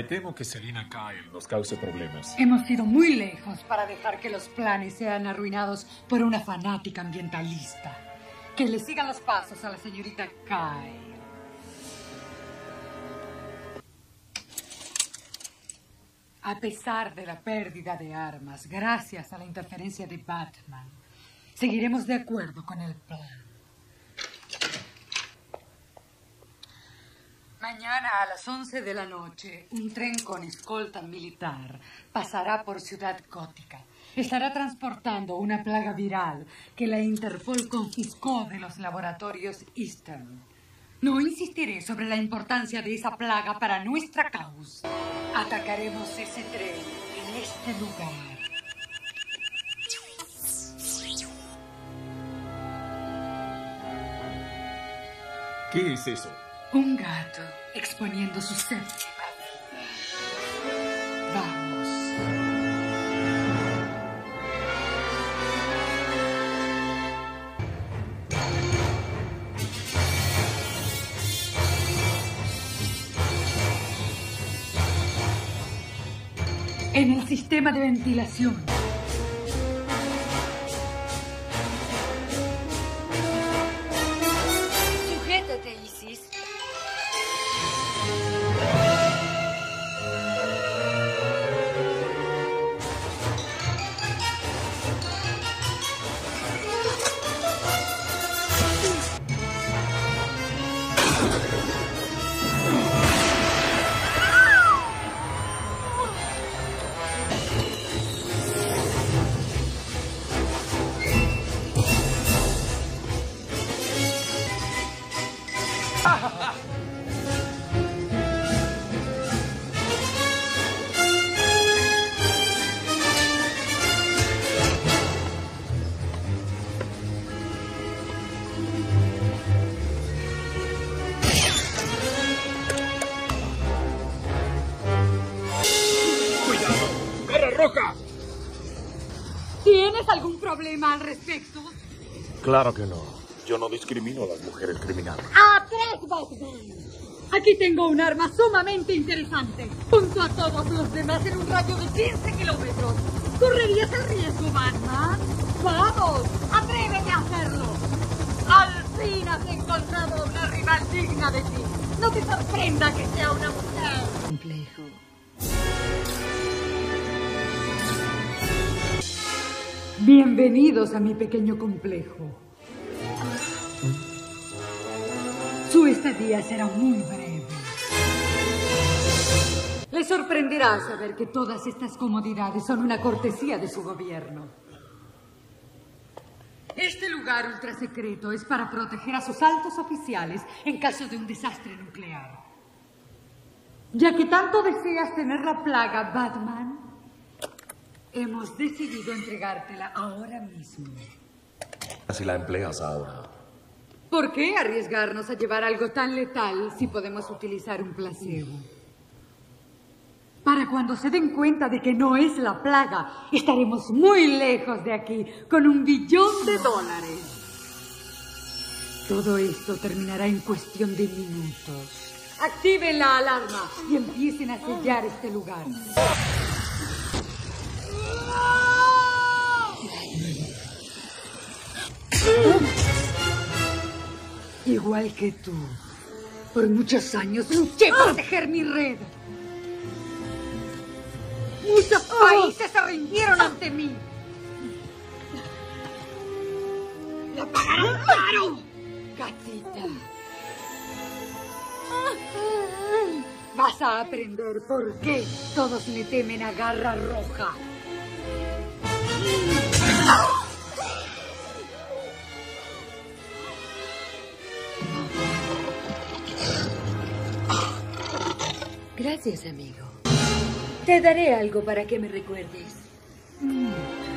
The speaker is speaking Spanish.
Me temo que Selina Kyle nos cause problemas. Hemos ido muy lejos para dejar que los planes sean arruinados por una fanática ambientalista. Que le sigan los pasos a la señorita Kyle. A pesar de la pérdida de armas, gracias a la interferencia de Batman, seguiremos de acuerdo con el plan. Mañana a las 11 de la noche, un tren con escolta militar pasará por Ciudad Gótica. Estará transportando una plaga viral que la Interpol confiscó de los laboratorios Eastern. No insistiré sobre la importancia de esa plaga para nuestra causa. Atacaremos ese tren en este lugar. ¿Qué es eso? Un gato exponiendo su séptima. Vamos. En el sistema de ventilación. ¿Tienes algún problema al respecto? Claro que no. Yo no discrimino a las mujeres criminales. ¡Atrás, Batman! Aquí tengo un arma sumamente interesante. Junto a todos los demás en un radio de 15 kilómetros. ¿Correrías el riesgo, Batman? ¡Vamos! ¡Atrévete a hacerlo! Al fin has encontrado una rival digna de ti. No te sorprenda que sea una mujer. Complejo. Bienvenidos a mi pequeño complejo. Su estadía será muy breve. Le sorprenderá saber que todas estas comodidades son una cortesía de su gobierno. Este lugar ultrasecreto es para proteger a sus altos oficiales en caso de un desastre nuclear. Ya que tanto deseas tener la plaga, Batman, hemos decidido entregártela ahora mismo. Si la empleas ahora. ¿Por qué arriesgarnos a llevar algo tan letal si podemos utilizar un placebo? Para cuando se den cuenta de que no es la plaga, estaremos muy lejos de aquí, con un billón de dólares. Todo esto terminará en cuestión de minutos. Activen la alarma y empiecen a sellar este lugar. Igual que tú, por muchos años luché por tejer mi red. Muchos países se rindieron ante mí. ¡La pagarán caro! Gatita. Vas a aprender por qué todos le temen a Garra Roja. Gracias, amigo. Te daré algo para que me recuerdes. Mm.